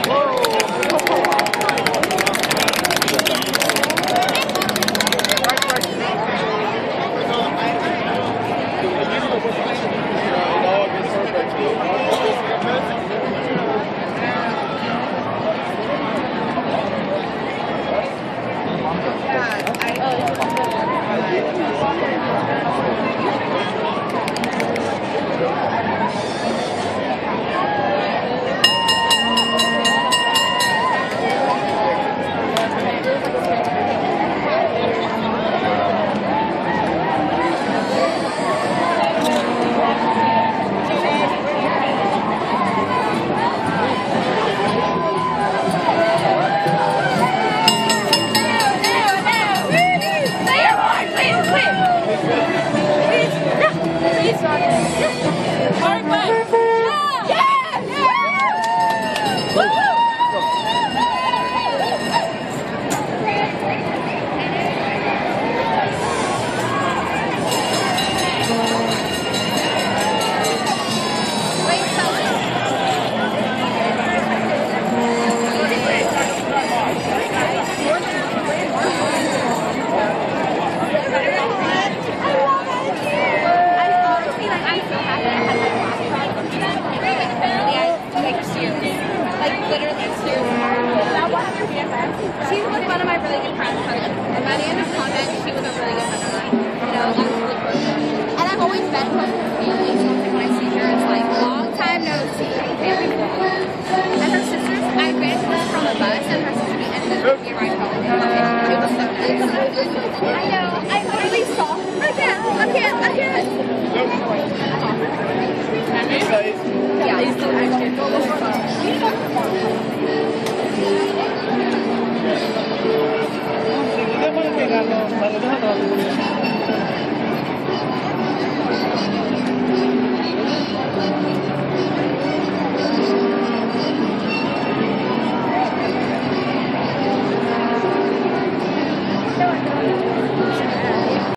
Bravo. wait, wait. Please, no, please, Robin. Just, hard way. She's like one of my really good friends. And by the end of convent, she was a really good Obrigada.